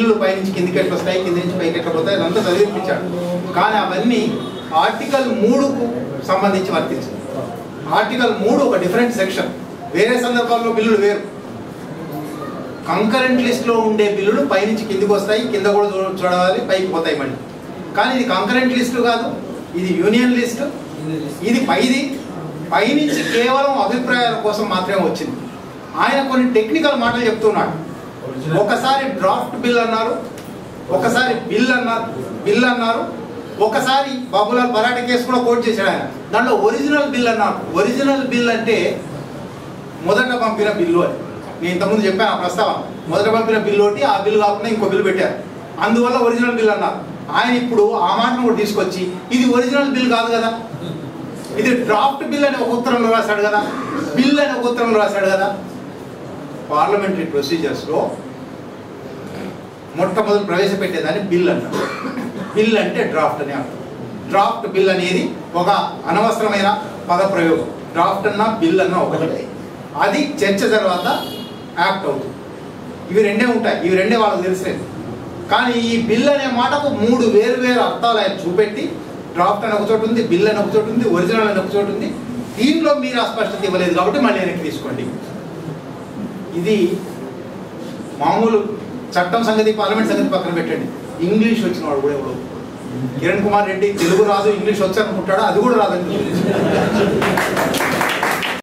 బిల్లులు పైనుంచి కిందికి ఎట్లా వస్తాయి కింది నుంచి పైకి ఎట్లా పోతాయి అదంతా చదివిపించాడు. కానీ అవన్నీ ఆర్టికల్ మూడుకు సంబంధించి వర్తించింది. ఆర్టికల్ మూడు ఒక డిఫరెంట్ సెక్షన్. వేరే సందర్భాల్లో బిల్లులు వేరు. కంకరెంట్ లిస్ట్లో ఉండే బిల్లులు పైనుంచి కిందికి వస్తాయి కింద కూడా చూడ చూడాలి పైకి పోతాయి మళ్ళీ. కానీ ఇది కంకరెంట్ లిస్టు కాదు ఇది యూనియన్ లిస్ట్. ఇది పైది. పైనుంచి కేవలం అభిప్రాయాల కోసం మాత్రమే వచ్చింది. ఆయన కొన్ని టెక్నికల్ మాటలు చెప్తున్నాడు. ఒకసారి డ్రాఫ్ట్ బిల్ అన్నారు ఒకసారి బిల్ అన్నారు బిల్ అన్నారు ఒకసారి బాబులాల్ పరాట కేసు కూడా కోర్టు చేశాడు ఆయన. దాంట్లో ఒరిజినల్ బిల్ అన్నారు. ఒరిజినల్ బిల్ అంటే మొదట పంపిన బిల్లు అని నేను ఇంతకుముందు చెప్పాను ఆ ప్రస్తావన. మొదట పంపిన బిల్లు ఒకటి ఆ బిల్లు కాకుండా ఇంకో బిల్లు పెట్టారు. అందువల్ల ఒరిజినల్ బిల్ అన్నారు. ఆయన ఇప్పుడు ఆ మాటను కూడా తీసుకొచ్చి ఇది ఒరిజినల్ బిల్ కాదు కదా. ఇది డ్రాఫ్ట్ బిల్ అని ఒక ఉత్తరంలో రాశాడు కదా. బిల్ అని ఒక ఉత్తరంలో రాశాడు కదా. పార్లమెంటరీ ప్రొసీజర్స్లో మొట్టమొదటి ప్రవేశపెట్టేదాన్ని బిల్ అంటారు బిల్ అంటే డ్రాఫ్ట్ అని అర్థం. డ్రాఫ్ట్ బిల్ అనేది ఒక అనవసరమైన పదప్రయోగం. డ్రాఫ్ట్ అన్నా బిల్ అన్నా ఒకటి. అది చర్చ తర్వాత యాక్ట్ అవుతుంది. ఇవి రెండే ఉంటాయి. ఇవి రెండే వాళ్ళకి తెలిసేది కానీ ఈ బిల్ అనే మాటకు మూడు వేరు వేరు అర్థాలు ఆయన చూపెట్టి డ్రాఫ్ట్ అని ఒక చోటు ఉంది బిల్ అని ఒక చోటు ఉంది ఒరిజినల్ అని ఒక చోటు ఉంది. దీంట్లో మీరు అస్పష్టత ఇవ్వలేదు కాబట్టి మళ్ళీ వెనక్కి తీసుకోండి. ఇది మామూలు చట్టం సంగతి పార్లమెంట్ సంగతి పక్కన పెట్టండి. ఇంగ్లీష్ వచ్చిన వాడు కూడా ఎవడు. కిరణ్ కుమార్ రెడ్డి తెలుగు రాదు ఇంగ్లీష్ వచ్చనుకుంటాడు అది కూడా రాదని